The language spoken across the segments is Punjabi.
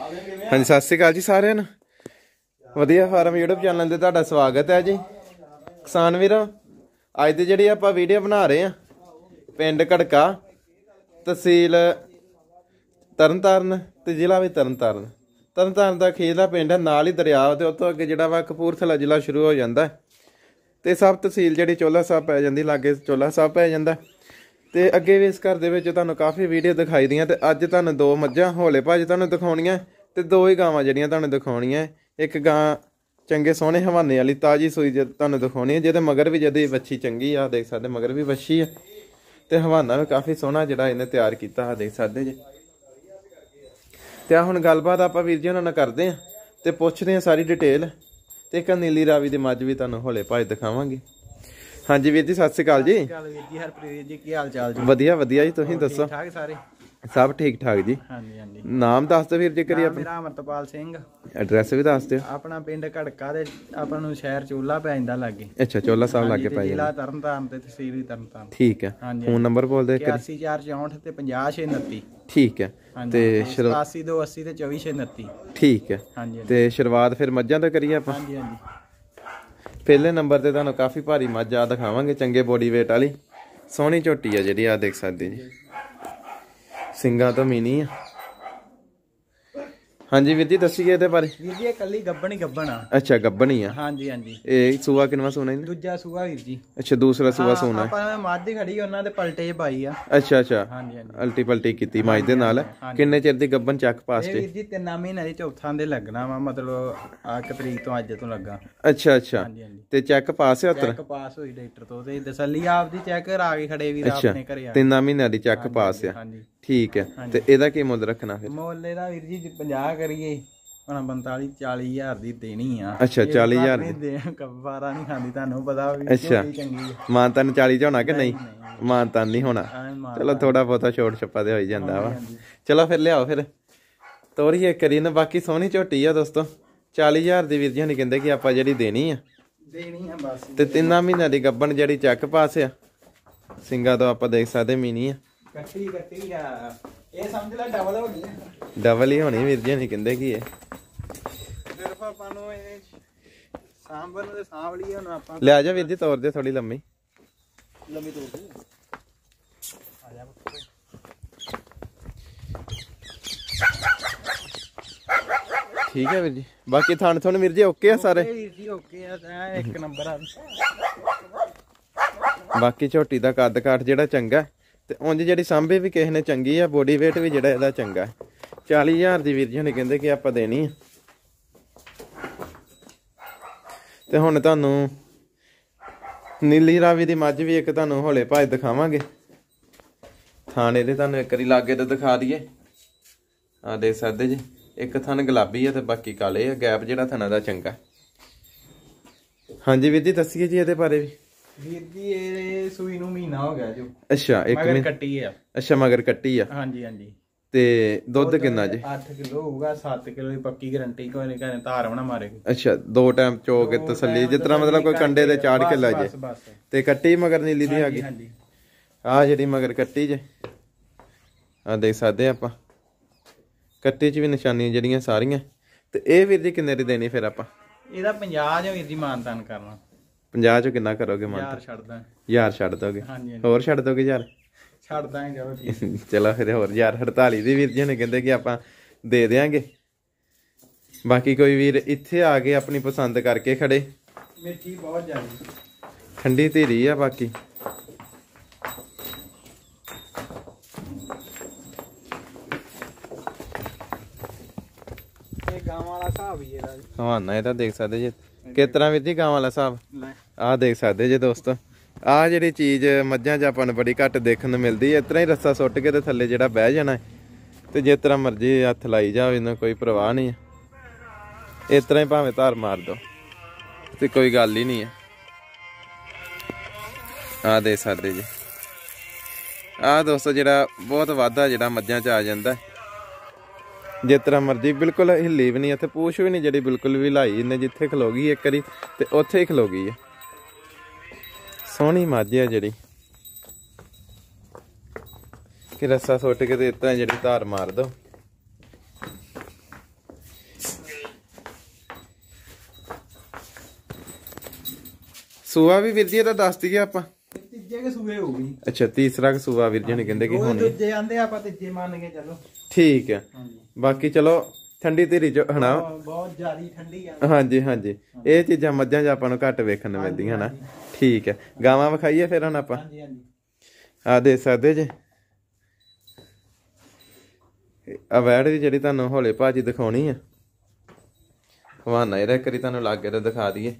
ਹਾਂਜੀ, ਸਤਿ ਸ਼੍ਰੀ ਅਕਾਲ ਜੀ ਸਾਰਿਆਂ ਨੂੰ। ਵਧੀਆ ਫਾਰਮ YouTube ਚੈਨਲ ਤੇ ਤੁਹਾਡਾ ਸਵਾਗਤ ਹੈ ਜੀ। ਕਿਸਾਨ ਵੀਰਾਂ, ਅੱਜ ਦੀ ਜਿਹੜੀ ਆਪਾਂ ਵੀਡੀਓ ਬਣਾ ਰਹੇ ਆ ਪਿੰਡ ਘੜਕਾ, ਤਹਿਸੀਲ ਤਰਨਤਾਰਨ ਤੇ ਜ਼ਿਲ੍ਹਾ ਵੀ ਤਰਨਤਾਰਨ। ਤਰਨਤਾਰਨ ਦਾ ਖੇਲਾ ਪਿੰਡ ਹੈ, ਨਾਲ ਹੀ ਦਰਿਆ ਤੇ ਉੱਥੋਂ ਅੱਗੇ ਜਿਹੜਾ ਵਾ ਕਪੂਰਥਲਾ ਜ਼ਿਲ੍ਹਾ ਸ਼ੁਰੂ ਹੋ ਜਾਂਦਾ ਹੈ। ਤੇ ਸਬ ਤਹਿਸੀਲ ਜਿਹੜੀ ਚੋਲਾ ਸਾਹਿਬ ਪੈ ਜਾਂਦੀ, ਲਾਗੇ ਚੋਲਾ ਸਾਹਿਬ ਪੈ ਜਾਂਦਾ ਤੇ ਅੱਗੇ ਵੀ ਇਸ ਘਰ ਦੇ ਵਿੱਚ ਤੁਹਾਨੂੰ ਕਾਫੀ ਵੀਡੀਓ ਦਿਖਾਈ ਦੀਆਂ ਤੇ ਅੱਜ ਤੁਹਾਨੂੰ ਦੋ ਮੱਝਾਂ, ਹੋਲੇ ਭਾਜ ਤੁਹਾਨੂੰ ਦਿਖਾਉਣੀਆਂ ਤੇ ਦੋ ਹੀ ਗਾਵਾਂ ਜਿਹੜੀਆਂ ਤੁਹਾਨੂੰ ਦਿਖਾਉਣੀਆਂ। ਇੱਕ ਗਾਂ ਚੰਗੇ ਸੋਹਣੇ ਹਵਾਨੇ ਵਾਲੀ ਤਾਜੀ ਸੂਈ ਜੇ ਤੁਹਾਨੂੰ ਦਿਖਾਉਣੀ ਹੈ, ਜਿਹਦੇ ਮਗਰ ਵੀ ਜਦੀ ਬੱਚੀ ਚੰਗੀ ਆ ਦੇਖ ਸਕਦੇ, ਮਗਰ ਵੀ ਬੱਚੀ ਆ। ਤੇ ਹਵਾਨਾ ਵੀ ਕਾਫੀ ਸੋਹਣਾ ਜਿਹੜਾ ਇਹਨੇ ਤਿਆਰ ਕੀਤਾ ਆ ਦੇਖ ਸਕਦੇ ਜੀ। ਤੇ ਆ ਹੁਣ ਗੱਲਬਾਤ ਆਪਾਂ ਵੀਰ ਜੀ ਉਹਨਾਂ ਨਾਲ ਕਰਦੇ ਆ ਤੇ ਪੁੱਛਦੇ ਆ ਸਾਰੀ ਡਿਟੇਲ ਤੇ ਇੱਕ ਨੀਲੀ ਰਾਵੀ ਦੀ ਮੱਝ ਵੀ ਤੁਹਾਨੂੰ ਹੌਲੇ ਭਾਜ ਦਿਖਾਵਾਂਗੇ। ਹਾਂਜੀ ਵੀਰ ਜੀ ਸਤਿ ਸ਼੍ਰੀ ਅਕਾਲ ਜੀ। ਕਾਲ ਵੀਰ ਜੀ ਹਰਪ੍ਰੀਤ ਜੀ ਕੀ ਹਾਲ ਚਾਲ ਜੀ? ਵਧੀਆ ਵਧੀਆ ਜੀ ਤੁਸੀਂ ਦੱਸੋ? ਠੀਕ ਠਾਕ ਸਾਰੇ? ਸਭ ਠੀਕ ਠਾਕ ਜੀ। ਹਾਂਜੀ ਹਾਂਜੀ। ਨਾਮ ਦੱਸ ਦਿਓ ਵੀਰ ਜੀ ਕਰੀ ਨਾਮ ਮੇਰਾ ਅਮਰਤਪਾਲ ਸਿੰਘ। ਐਡਰੈਸ ਵੀ ਦੱਸ ਦਿਓ। ਆਪਣਾ ਪਿੰਡ ਘੜਕਾ ਦੇ ਆਪਾਂ ਨੂੰ ਸ਼ਹਿਰ ਚੋਲਾ ਪੈ ਜਾਂਦਾ ਲਾਗੇ। ਅੱਛਾ ਚੋਲਾ ਸਾਹਿਬ ਲਾਗੇ ਪੈ ਜ਼ਿਲ੍ਹਾ ਜਾਂਦਾ ਤਰਨਤਾਰਨ ਤੇ ਤਹਿਸੀਲ ਵੀ ਤਰਨਤਾਰਨ। ਠੀਕ ਹੈ। ਫੋਨ ਨੰਬਰ ਬੋਲ ਦੇ ਕਰੀ 8464 ਤੇ 50629 ਠੀਕ ਹੈ। ਤੇ ਸ਼ੁਰੂ 8280 ਤੇ 2429 ਠੀਕ ਹੈ। ਤੇ ਸ਼ੁਰੂਆਤ ਫਿਰ ਮੱਝਾਂ ਤੋਂ ਕਰੀਏ ਆਪਾਂ। ਹਾਂਜੀ ਹਾਂਜੀ। ਪਹਿਲੇ ਨੰਬਰ ਤੇ ਤੁਹਾਨੂੰ ਕਾਫੀ ਭਾਰੀ ਮੱਝ ਆ ਦਿਖਾਵਾਂਗੇ, ਚੰਗੇ ਬੋਡੀ weight ਵਾਲੀ। ਸੋਹਣੀ ਝੋਟੀ ਆ ਜਿਹੜੀ ਆ ਦੇਖ ਸਕਦੇ ਜੀ। ਸਿੰਗਾਂ ਤੋਂ ਮੀਨੀ ਆ। ਹਾਂਜੀ ਵੀਰ ਜੀ ਦੱਸੀਏ ਇਹਦੇ ਬਾਰੇ? ਵੀਰ ਜੀ ਇਹ ਕੱਲੀ ਗੱਬਣ ਹੀ ਗੱਬਣ ਆ। ਅੱਛਾ ਗੱਬਣੀ ਆ। ਹਾਂਜੀ ਹਾਂਜੀ। ਇਹ ਸੂਆ ਕਿੰਨਵਾ ਸੋਨਾ ਇਹਨੇ ਦੂਜਾ ਸੂਆ ਵੀਰ ਜੀ। ਅੱਛਾ ਦੂਸਰਾ ਸੂਆ ਸੋਨਾ ਆਪਾਂ ਮੱਝ ਖੜੀ ਉਹਨਾਂ ਦੇ ਪਲਟੇ ਪਾਈ ਆ। ਅੱਛਾ ਅੱਛਾ। ਹਾਂਜੀ ਹਾਂਜੀ। ਅਲਟੀ ਪਲਟੀ ਕੀਤੀ ਮਾਈ ਦੇ ਨਾਲ। ਕਿੰਨੇ ਚਿਰ ਦੀ ਗੱਬਨ ਚੱਕ ਪਾਸ ਤੇ? ਵੀਰ ਜੀ ਤਿੰਨਾਂ ਮਹੀਨਿਆਂ ਦੀ ਚੌਥਾਂ ਦੇ ਲੱਗਣਾ ਵਾ ਮਤਲਬ ਆ ਤਰੀਕ ਤੋਂ ਅੱਜ ਤੋਂ ਲੱਗਾ। ਅੱਛਾ ਅੱਛਾ। ਹਾਂਜੀ ਹਾਂਜੀ। ਤੇ ਚੈੱਕ ਪਾਸ ਹੈ ਉਤਰ ਚੈੱਕ ਪਾਸ ਹੋਈ ਡਾਕਟਰ ਤੋਂ ਤੇ ਤਸੱਲੀ ਆਪਦੀ ਚੈੱਕ ਕਰਾ ਕੇ ਖੜੇ ਵੀਰ ਆਪਣੇ ਘਰੇ ਆ। ਤਿੰਨਾਂ ਮਹੀਨਿਆਂ ਦੀ ਚੱਕ ਪਾਸ ਆ। ਹਾਂਜੀ। ਠੀਕ ਹੈ। ਤੇ ਇਹਦਾ ਕੀ ਮੁੱਲ ਰੱਖਣਾ ਫਿਰ? ਮੁੱਲ ਇਹਦਾ ਵੀਰ ਜੀ ਜੇ 50 ਕਰੀਏ ਹੁਣ 45 40000 ਦੀ ਦੇਣੀ ਆ। ਅੱਛਾ 40000 ਦੀ ਦੇ ਕਬਾਰਾ ਨਹੀਂ ਖਾਂਦੀ ਤੁਹਾਨੂੰ ਪਤਾ ਵੀ ਅੱਛਾ। ਚੰਗੀ ਆ। ਮਾਨਤਾਨ 40 ਚ ਹੋਣਾ ਕਿ ਨਹੀਂ ਮਾਨਤਾਨ ਨਹੀਂ ਹੋਣਾ। ਚਲੋ ਥੋੜਾ ਬਹੁਤਾ ਛੋਟ ਛੱਪਾ ਦੇ ਹੋ ਹੀ ਜਾਂਦਾ ਵਾ। ਚਲੋ ਫਿਰ ਲਿਆਓ ਫਿਰ। ਤੋਰੀਏ ਕਰੀ ਨਾ ਬਾਕੀ ਸੋਹਣੀ ਝੋਟੀ ਆ ਦੋਸਤੋ। 40000 ਦੀ ਵੀਰ ਜੀ ਹਣੀ ਕਹਿੰਦੇ ਕਿ ਆਪਾਂ ਜਿਹੜੀ ਦੇਣੀ ਆ। ਦੇਣੀ ਆ ਬਸ। ਤੇ ਤਿੰਨਾਂ ਮਹੀਨਿਆਂ ਦੀ ਗੱਬਣ ਜਿਹੜੀ ਚੱਕ ਪਾਸ ਆ। ਸਿੰਗਾ ਤੋਂ ਆਪਾਂ ਦੇਖ ਸਕਦੇ ਮੀਨੀ ਆ। ਕੱਟੀ ਕੱਟੀ ਆ। ਇਹ ਸਮਝ ਲੈ ਡਬਲ ਹੋ ਗਈ। ਡਬਲ ਹੀ ਹੋਣੀ ਵੀਰ ਜੀ ਹਣੀ ਕਹਿੰਦੇ ਕੀ ਇਹ ਸਿਰਫ ਆਪਾਂ ਨੂੰ ਇਹ ਸਾਂਭਰ ਨੂੰ ਤੇ ਸਾਂਭ ਲਈ ਹੁਣ ਆਪਾਂ ਲੈ ਜਾ ਵੀਰ ਜੀ ਤੋਰ ਦੇ ਥੋੜੀ ਲੰਮੀ। ਲੰਮੀ ਤੋੜ ਦੇ। ਆ ਜਾ ਠੀਕ ਹੈ ਵੀਰ ਜੀ। ਬਾਕੀ ਥਣ ਥਣ ਵੀਰ ਜੀ ਓਕੇ ਆ ਸਾਰੇ? ਵੀਰ ਜੀ ਓਕੇ ਆ ਇੱਕ ਨੰਬਰ ਆ। ਬਾਕੀ ਝੋਟੀ ਦਾ ਕੱਦ ਕਾਠ ਜਿਹੜਾ ਚੰਗਾ ਹੈ, ਤੇ ਉਂਝ ਜਿਹੜੀ ਸਾਂਭੇ ਵੀ ਕਿਸੇ ਨੇ ਚੰਗੀ ਆ ਬੋਡੀ weight ਵੀ ਜਿਹੜਾ ਇਹਦਾ ਚੰਗਾ 40000 ਦੀ ਵੀਰ ਜੀ ਨੇ ਕਹਿੰਦੇ ਕਿ ਆਪਾਂ ਦੇਣੀ ਆ। ਤੇ ਹੁਣ ਤੁਹਾਨੂੰ ਨੀਲੀ ਰਾਵੀ ਦੀ ਮੱਝ ਵੀ ਇੱਕ ਤੁਹਾਨੂੰ ਹੌਲੇ ਭਾਜ ਦਿਖਾਵਾਂਗੇ। ਥਾਣੇ ਦੇ ਤੁਹਾਨੂੰ ਇੱਕ ਵਾਰੀ ਲਾਗੇ ਤੇ ਦਿਖਾ ਦਈਏ। ਆ ਦੇਖ ਸਕਦੇ ਜੀ, ਇੱਕ ਥਣ ਗੁਲਾਬੀ ਆ ਤੇ ਬਾਕੀ ਕਾਲੇ ਆ, ਗੈਪ ਜਿਹੜਾ ਥਣਾ ਦਾ ਚੰਗਾ। ਹਾਂਜੀ ਵੀਰ ਜੀ, ਦੱਸੀਏ ਜੀ ਇਹਦੇ ਬਾਰੇ ਵੀ। ਵੀਰ ਜੀ ਇਹ ਸੂਈ ਨੂੰ ਮਹੀਨਾ ਹੋ ਗਿਆ ਜੋ। ਅੱਛਾ ਇੱਕ ਮਗਰ ਮਿੰਟ ਕੱਟੀ ਆ। ਅੱਛਾ ਮਗਰ ਕੱਟੀ ਆ। ਹਾਂਜੀ ਹਾਂਜੀ। ਤੇ ਦੁੱਧ ਕਿੰਨਾ ਜੀ? 8 ਕਿਲੋ ਹੋਊਗਾ 7 ਕਿਲੋ ਦੀ ਪੱਕੀ ਗਾਰੰਟੀ ਕੋਈ ਨਹੀਂ ਘਰੇ ਧਾਰ ਬਣਾ ਮਾਰੇ। ਕੋਈ ਅੱਛਾ ਦੋ ਟਾਈਮ ਚੋ ਕੇ ਤਸੱਲੀ ਜਿਸ ਤਰ੍ਹਾਂ ਮਤਲਬ ਕੋਈ ਕੰਡੇ ਤੇ ਚਾੜ ਕੇ ਲੈ ਜੇ। ਤੇ ਕੱਟੀ ਮਗਰ ਨੀਲੀ ਦੀ ਆ ਗਈ? ਹਾਂਜੀ। ਆ ਜਿਹੜੀ ਮਗਰ ਕੱਟੀ ਜੇ। ਆ ਦੇਖ ਸਕਦੇ ਆਪਾਂ। ਕੱਟੀ 'ਚ ਵੀ ਨਿਸ਼ਾਨੀਆਂ ਜਿਹੜੀਆਂ ਸਾਰੀਆਂ। ਤੇ ਇਹ ਵੀਰ ਜੀ ਕਿੰਨੇ ਦੀ ਦੇਣੀ ਫਿਰ ਆਪਾਂ? ਇਹਦਾ 50 ਜਾਂ ਵੀਰ ਜੀ ਮਾਨਤਾਨ ਕਰਨਾ। 50 ਚੋਂ ਕਿੰਨਾ ਕਰੋਗੇ ਮਨ ਯਾਰ ਛੱਡਦਾ। ਯਾਰ ਛੱਡ ਦੋਗੇ? ਹੋਰ ਛੱਡ ਦੋਗੇ ਯਾਰ ਛੱਡਦਾ ਹੀ ਚਲੋ ਠੀਕ ਚਲੋ ਫਿਰ ਹੋਰ ਯਾਰ 48 ਦੀ ਵੀਰ ਜੀ ਨੇ ਕਹਿੰਦੇ ਕਿ ਆਪਾਂ ਦੇ ਦੇਾਂਗੇ ਬਾਕੀ ਕੋਈ ਵੀਰ ਇੱਥੇ ਆ ਕੇ ਆਪਣੀ ਪਸੰਦ ਕਰਕੇ ਖੜੇ। ਮਿੱਠੀ ਬਹੁਤ ਜ਼ਿਆਦੀ। ਠੰਡੀ ਧੀਰੀ ਆ ਬਾਕੀ। ਇਹ ਗਾਂ ਵਾਲਾ ਹਿਸਾਬ ਹੀ ਇਹਦਾ। ਜੀ। ਹਵਾਨਾ ਇਹ ਤਾਂ ਦੇਖ ਸਕਦੇ ਜੀ। ਕਿਸ ਤਰ੍ਹਾਂ ਵੀਰ ਜੀ ਗਾਂ ਵਾਲਾ ਸਾਹਿਬ? ਆਹ ਦੇਖ ਸਕਦੇ ਜੇ ਦੋਸਤੋ। ਆਹ ਜਿਹੜੀ ਚੀਜ਼ ਮੱਝਾਂ 'ਚ ਆਪਾਂ ਨੂੰ ਬੜੀ ਘੱਟ ਦੇਖਣ ਨੂੰ ਮਿਲਦੀ ਹੈ ਤਰ੍ਹਾਂ ਹੀ ਰੱਸਾ ਸੁੱਟ ਕੇ ਤੇ ਥੱਲੇ ਜਿਹੜਾ ਬਹਿ ਜਾਣਾ ਤੇ ਜਿਸ ਤਰ੍ਹਾਂ ਮਰਜ਼ੀ ਹੱਥ ਲਾਈ ਜਾਵੇ ਇਹਨਾਂ ਕੋਈ ਪਰਵਾਹ ਨਹੀਂ ਹੈ। ਇਸ ਤਰ੍ਹਾਂ ਹੀ ਭਾਵੇਂ ਧਾਰ ਮਾਰ ਦੋ ਤੇ ਕੋਈ ਗੱਲ ਹੀ ਨਹੀਂ ਹੈ। ਆਹ ਦੇਖ ਸਕਦੇ ਜੀ। ਆਹ ਦੋਸਤੋ ਜਿਹੜਾ ਬਹੁਤ ਵਾਧਾ ਜਿਹੜਾ ਮੱਝਾਂ 'ਚ ਆ ਜਾਂਦਾ ਹੈ। ਜਿਸ ਤਰ੍ਹਾਂ ਮਰਜ਼ੀ ਬਿਲਕੁਲ ਹਿੱਲੀ ਵੀ ਨਹੀਂ ਇੱਥੇ ਪੂਛ ਵੀ ਨਹੀਂ ਜਿਹੜੀ ਬਿਲਕੁਲ ਵੀ ਲਾਈ ਇਹਨੇ ਜਿੱਥੇ ਖਲੋ ਇੱਕ ਵਾਰੀ ਤੇ ਉੱਥੇ ਹੀ ਖਲੋ ਗਈ ਸੋਹਣੀ ਮੱਝ ਹੈ ਜਿਹੜੀ। ਕਿ ਰੱਸਾ ਸੁੱਟ ਕੇ ਤੇ ਇਤਾਂ ਜਿਹੜੀ ਧਾਰ ਮਾਰ ਦੋ। ਸੂਆ ਵੀ ਵੀਰ ਜੀ ਦੱਸ ਦਈਏ ਆਪਾਂ। ਤੀਜੇ ਕੇ ਸੂਏ ਹੋ ਗਈ। ਅੱਛਾ ਤੀਸਰਾ ਕੇ ਸੂਆ ਵੀਰ ਨੇ ਕਹਿੰਦੇ ਕਿ ਹੋਣੀ ਤੇ ਆਂਦੇ ਆਪਾਂ ਤੀਜੇ ਮੰਨ ਕੇ ਚੱਲੋ। ਠੀਕ ਹੈ। ਹਾਂਜੀ। ਬਾਕੀ ਚਲੋ ਠੰਡੀ ਧੀਰੀ ਚ ਹਨਾ। ਬਹੁਤ- ਬਹੁਤ ਜ਼ਿਆਦੀ ਠੰਡੀ ਆ। ਹਾਂਜੀ ਹਾਂਜੀ। ਇਹ ਚੀਜ਼ਾਂ ਮੱਝਾਂ 'ਚ ਆਪਾਂ ਨੂੰ ਘੱਟ ਵੇਖਣ ਨੂੰ ਮਿਲਦੀਆਂ ਨਾ ਠੀਕ ਹੈ। ਗਾਵਾਂ ਵਿਖਾਈਏ ਫਿਰ ਹੁਣ ਆਪਾਂ। ਹਾਂਜੀ ਹਾਂਜੀ। ਆ ਦੇ ਸਕਦੇ ਜੇ। ਆ ਵੈੜ ਦੀ ਜਿਹੜੀ ਤੁਹਾਨੂੰ ਹੌਲੇ ਭਾਜੀ ਦਿਖਾਉਣੀ ਆ। ਹਵਾਨਾ ਇਹਦਾ ਇੱਕ ਵਾਰੀ ਤੁਹਾਨੂੰ ਲਾਗੇ ਤੇ ਦਿਖਾ ਦਈਏ।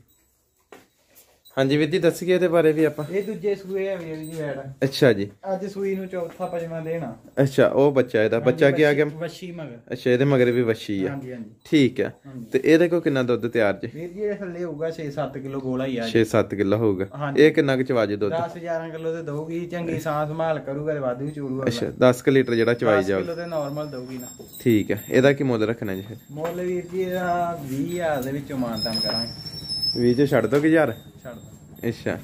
ਹਾਂਜੀ ਵੀਰ ਜੀ ਦੱਸੀਏ ਇਹਦੇ ਬਾਰੇ ਵੀ ਆਪਾਂ? ਇਹ ਦੂਜੇ ਸੂਏ ਆ ਵੀਰ ਜੀ ਵੈੜ। ਅੱਛਾ ਜੀ। ਅੱਜ ਸੂਈ ਨੂੰ ਚੌਥਾ ਪੰਜਵਾਂ ਦੇਣਾ। ਅੱਛਾ ਉਹ ਬੱਚਾ ਇਹਦਾ। ਬੱਚਾ ਕੀ ਆ ਗਿਆ? ਵੱਛੀ ਮਗਰ। ਅੱਛਾ ਇਹਦੇ ਮਗਰ ਵੀ ਵੱਛੀ ਆ। ਹਾਂਜੀ ਹਾਂਜੀ। ਠੀਕ ਆ। ਤੇ ਇਹਦੇ ਕੋਲ ਕਿੰਨਾ ਦੁੱਧ ਤਿਆਰ ਜੇ? ਵੀਰ ਜੀ ਇਹ ਥੱਲੇ ਹੋਊਗਾ 6-7 ਕਿਲੋ ਗੋਲਾ ਹੀ ਆ 6-7 ਕਿਲੋ ਹੋਊਗਾ। ਇਹ ਕਿੰਨਾ ਕੁ ਚਵਾਜੇ ਦੁੱਧ? 10-11 ਕਿਲੋ ਤੇ ਦਊਗੀ ਚੰਗੀ ਸਾਂ ਸੰਭਾਲ ਕਰੂਗਾ ਤੇ ਵਾਧੂ ਚੂੜੂਗਾ ਅੱਛਾ 10 ਕੁ ਲੀਟਰ ਜਿਹੜਾ ਚਵਾਈ ਜਾਊ ਕਿਲੋ ਤੇ ਨਾਰਮਲ ਦਊਗੀ ਨਾ। ਠੀਕ ਹੈ ਇਹਦਾ ਕੀ ਮੁੱਲ ਰੱਖਣਾ ਜੀ ਮੁੱਲ ਵੀਰ ਜੀ ਇਹਦਾ 20000 ਦੇ ਵਿੱਚੋਂ ਮਾਨਤਾਨ ਕਰਾਂਗੇ। 20 ਚ ਛੱਡ ਦੋ ਕਿ ਯਾਰ ਛੱਡ ਦੋ। ਅੱਛਾ।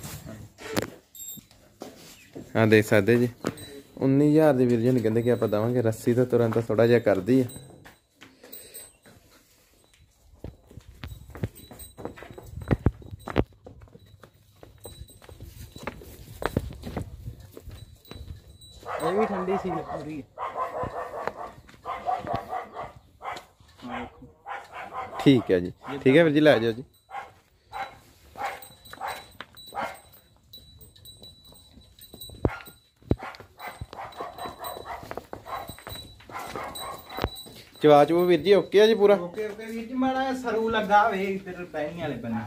ਹਾਂ ਦੇਖ ਸਕਦੇ ਜੀ। 19000 ਦੀ ਵੀਰ ਜੀ ਨੇ ਕਹਿੰਦੇ ਕਿ ਆਪਾਂ ਦਵਾਂਗੇ। ਰੱਸੀ ਤਾਂ ਤੁਰੰਤ ਥੋੜਾ ਜਿਹਾ ਕਰਦੀ ਆ। ਇਹ ਵੀ ਠੰਡੀ ਸੀ ਪੂਰੀ। ਆਹ ਵੇਖੋ। ਠੀਕ ਹੈ ਜੀ। ਠੀਕ ਹੈ ਵੀਰ ਜੀ ਲੈ ਜਾਓ ਜੀ। ਚਵਾ ਚੂ ਵੀਰ ਜੀ ਓਕੇ ਆ ਜੀ ਪੂਰਾ? ਓਕੇ ਓਕੇ ਵੀਰ ਜੀ ਮਾੜਾ ਸਰੂ ਲੱਗਾ ਹੋਵੇ ਇੱਧਰ ਪੈਣੀ ਵਾਲੇ ਬੰਨੇ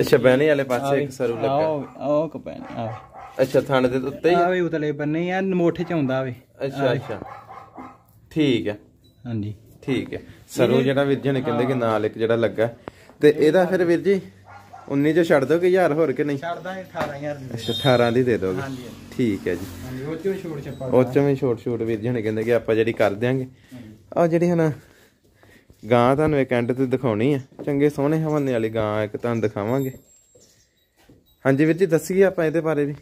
ਅੱਛਾ ਬਹਿਣੇ ਵਾਲੇ ਪਾਸੇ ਇੱਕ ਸਰੂ ਲੱਗਾ। ਆਓ ਆਓ ਕਪੈਣ ਆ ਅੱਛਾ ਥਣ ਦੇ ਉੱਤੇ ਹੀ ਆ? ਵੀ ਉਤਲੇ ਬੰਨੇ ਆ ਮੋਠੇ ਚ ਆਉਂਦਾ ਵੇ। ਅੱਛਾ ਅੱਛਾ। ਠੀਕ ਹੈ ਹਾਂਜੀ। ਠੀਕ ਹੈ ਸਰੂ ਜਿਹੜਾ ਵੀਰ ਜੀ ਨੇ ਕਹਿੰਦੇ ਕਿ ਨਾਲ ਇੱਕ ਜਿਹੜਾ ਲੱਗਾ। ਤੇ ਇਹਦਾ ਫਿਰ ਵੀਰ ਜੀ 19 ਚ ਛੱਡ ਦੋਗੇ ਯਾਰ ਹੋਰ ਕਿ ਨਹੀਂ? ਛੱਡ ਦਾਂਗੇ 18000 ਦੀ। ਅੱਛਾ 18 ਦੀ ਦੇ ਦੋਗੇ। ਹਾਂਜੀ। ਠੀਕ ਹੈ ਜੀ। ਹਾਂਜੀ ਉਹ ਚੋਂ ਛੋੜ ਛੱਪਾ ਉਹ ਚੋਂ ਵੀ ਛੋਟ ਛੋਟ ਵੀਰ ਜੀ ਨੇ ਕਹਿੰਦੇ ਕਿ ਆਪਾਂ ਜਿਹੜੀ ਕਰ ਦਿਆਂਗੇ। ਆ ਜਿਹੜੀ ਹੁਣ ਗਾਂ ਤੁਹਾਨੂੰ ਇੱਕ ਐਂਡ ਤੇ ਦਿਖਾਉਣੀ ਆ। ਚੰਗੇ ਸੋਹਣੇ ਹਵਾਨੇ ਵਾਲੀ ਗਾਂ ਇੱਕ ਤੁਹਾਨੂੰ ਦਿਖਾਵਾਂਗੇ। ਹਾਂਜੀ ਵੀਰ ਜੀ ਦੱਸੀਏ ਆਪਾਂ ਇਹਦੇ ਬਾਰੇ ਵੀ।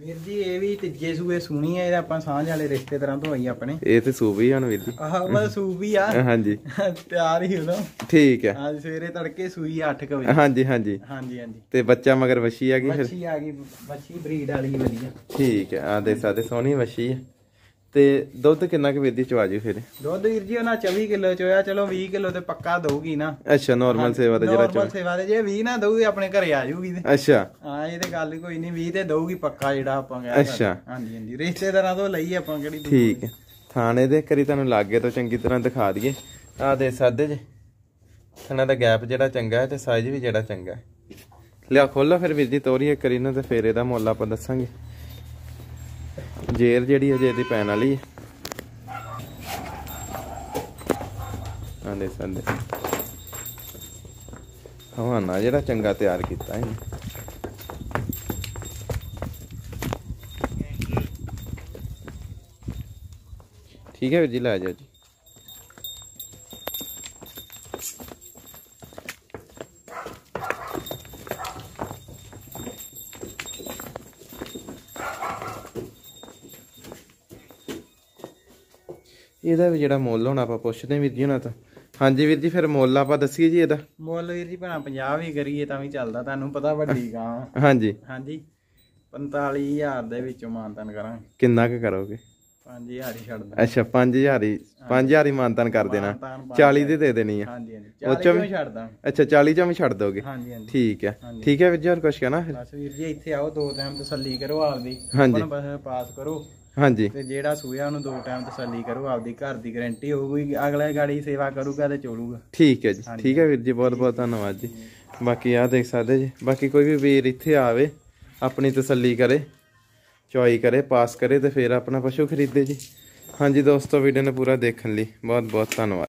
ਵੀਰ ਜੀ ਇਹ ਵੀ ਤੀਜੇ ਸੂਏ ਸੁਣੀ ਆ ਇਹਦਾ ਆਪਾਂ ਸਾਂਝ ਵਾਲੇ ਰਿਸ਼ਤੇਦਾਰਾਂ ਤੋਂ ਆਈ ਆਪਣੇ। ਇਹ ਤੇ ਸੂਬੀ ਹਨ ਵੀਰ ਜੀ। ਆਹ ਮਤਲਬ ਸੂ ਵੀ ਆ ਹਾਂਜੀ। ਤਿਆਰ ਹੀ ਉਦੋਂ ਠੀਕ ਹੈ ਅੱਜ ਸਵੇਰੇ ਤੜਕੇ ਸੂਈ 8 ਵਜੇ। ਹਾਂਜੀ ਹਾਂਜੀ। ਹਾਂਜੀ ਹਾਂਜੀ। ਤੇ ਬੱਚਾ ਮਗਰ ਵਸ਼ੀ ਆ ਗਈ ਫਿਰ? ਮੱਛੀ ਆ ਗਈ ਮੱਛੀ ਬਰੀਡ ਵਾਲੀ ਵਧੀਆ। ਠੀਕ ਹੈ ਆ ਦੇ ਸਾਡੇ ਸੋਹਣੀ ਵਸ਼ੀ ਹੈ ਤੇ ਦੁੱਧ ਕਿੰਨਾ ਕੁ ਵੀਰ ਦੀ ਚਵਾ ਜੀ ਫਿਰ? ਦੁੱਧ ਵੀਰ ਜੀ ਉਹਨਾਂ 24 ਕਿਲੋ ਚੋਇਆ ਚਲੋ 20 ਕਿਲੋ ਤੇ ਪੱਕਾ ਦਊਗੀ ਨਾ। ਅੱਛਾ ਨਾਰਮਲ ਸੇਵਾ ਤੇ ਜਿਹੜਾ ਨਾਰਮਲ ਸੇਵਾ ਦੇ ਜੇ 20 ਨਾ ਦਊਗੀ ਆਪਣੇ ਘਰੇ ਆ ਜਾਊਗੀ ਤੇ। ਅੱਛਾ। ਹਾਂ ਇਹ ਤੇ ਗੱਲ ਕੋਈ ਨਹੀਂ 20 ਤੇ ਦਊਗੀ ਪੱਕਾ ਜਿਹੜਾ ਆਪਾਂ ਕਹਿ ਸਕਦੇ। ਅੱਛਾ। ਹਾਂਜੀ ਹਾਂਜੀ ਰਿਸ਼ਤੇਦਾਰਾਂ ਤੋਂ ਲਈ ਆਪਾਂ ਕਿਹੜੀ ਠੀਕ ਹੈ। ਥਾਣੇ ਦੇ ਕਰੀ ਤੁਹਾਨੂੰ ਲਾਗੇ ਤੋਂ ਚੰਗੀ ਤਰ੍ਹਾਂ ਦਿਖਾ ਦਈਏ। ਆ ਦੇ ਸਾਦੇ ਜੇ। ਥਣਾ ਦਾ ਗੈਪ ਜਿਹੜਾ ਚੰਗਾ ਹੈ ਤੇ ਸਾਈਜ਼ ਵੀ ਜਿਹੜਾ ਚੰਗਾ ਹੈ। ਲਿਆ ਖੋਲੋ ਫਿਰ ਵੀਰ ਜੀ ਤੋਰੀਏ ਕਰੀ ਨਾ ਤੇ ਫੇਰ ਇਹਦਾ ਮੁੱਲ ਆਪਾਂ ਦੱਸਾਂਗੇ। ਜੇਰ ਜਿਹੜੀ ਅਜੇ ਇਹਦੀ ਪੈਣ ਵਾਲੀ ਹੈ ਆ। ਦੇ ਹਵਾਨਾ ਜਿਹੜਾ ਚੰਗਾ ਤਿਆਰ ਕੀਤਾ ਇਹਨੇ। ਠੀਕ ਹੈ ਵੀਰ ਜੀ, ਲੈ ਜਾਓ ਜੀ। ਇਹਦਾ ਵੀ ਜਿਹੜਾ ਮੁੱਲ ਹੋਣਾ ਆਪਾਂ ਪੁੱਛਦੇ ਹਾਂ ਵੀਰ ਜੀ ਉਹਨਾਂ ਤੋਂ। ਹਾਂਜੀ ਵੀਰ ਜੀ ਫਿਰ ਮੁੱਲ ਆਪਾਂ ਦੱਸੀਏ ਜੀ ਇਹਦਾ। ਮੁੱਲ ਵੀਰ ਜੀ ਭਣਾ 50 ਵੀ ਕਰੀਏ ਤਾਂ ਵੀ ਚੱਲਦਾ ਤੁਹਾਨੂੰ ਪਤਾ ਵੱਡੀ ਗਾਂ ਹਾਂਜੀ। ਹਾਂਜੀ। 45000 ਦੇ ਵਿੱਚੋਂ ਮਾਨਤਨ ਕਰਾਂਗੇ। ਕਿੰਨਾ ਕੁ ਕਰੋਗੇ? 5000 ਹੀ ਛੱਡ ਦਾਂ ਅੱਛਾ 5000 ਹੀ 5000 ਹੀ ਮਾਨਤਨ ਕਰ ਦੇਣਾ। ਮਾਨਤਾਨ 40 ਦੀ ਦੇ ਦੇਣੀ ਆ। ਹਾਂਜੀ ਹਾਂਜੀ। ਉਹ 40 ਚੋਂ ਕਿਉਂ ਵੀ- ਛੱਡ ਦਾਂ ਅੱਛਾ 40 ਚੋਂ ਵੀ ਛੱਡ ਦੋਗੇ? ਹਾਂਜੀ ਹਾਂਜੀ। ਠੀਕ ਹੈ ਹਾਂਜੀ। ਠੀਕ ਹੈ ਵੀਰ ਜੀ ਹੋਰ ਕੁਛ ਕਹਿਣਾ ਬਸ ਵੀਰ ਜੀ ਇੱਥੇ ਆਓ ਦੋ ਟਾਈਮ ਤਸੱਲੀ ਕਰੋ ਆਪਦੀ। ਹਾਂਜੀ। ਪਾਸ ਕਰੋ। ਹਾਂਜੀ। ਤੇ ਜਿਹੜਾ ਸੂਇਆ ਉਹਨੂੰ ਦੋ ਟਾਈਮ ਤਸੱਲੀ ਕਰੋ ਆਪਦੀ ਘਰ ਦੀ ਗਾਰੰਟੀ ਹੋਊਗੀ ਅਗਲੇ ਗਾੜੀ ਸੇਵਾ ਕਰੂਗਾ ਤੇ ਚੋਲੂਗਾ। ਠੀਕ ਹੈ ਜੀ ਠੀਕ ਹੈ ਵੀਰ ਜੀ ਬਹੁਤ ਬਹੁਤ ਧੰਨਵਾਦ ਜੀ। ਬਾਕੀ ਆ ਦੇਖ ਸਕਦੇ ਜੀ ਬਾਕੀ ਕੋਈ ਵੀ ਵੀਰ ਇੱਥੇ ਆਵੇ ਆਪਣੀ ਤਸੱਲੀ ਕਰੇ ਚੁਆਈ ਕਰੇ ਪਾਸ ਕਰੇ ਤੇ ਫਿਰ ਆਪਣਾ ਪਸ਼ੂ ਖਰੀਦੇ ਜੀ। ਹਾਂਜੀ ਦੋਸਤੋ ਵੀਡੀਓ ਨੂੰ ਪੂਰਾ ਦੇਖਣ ਲਈ ਬਹੁਤ ਬਹੁਤ ਧੰਨਵਾਦ।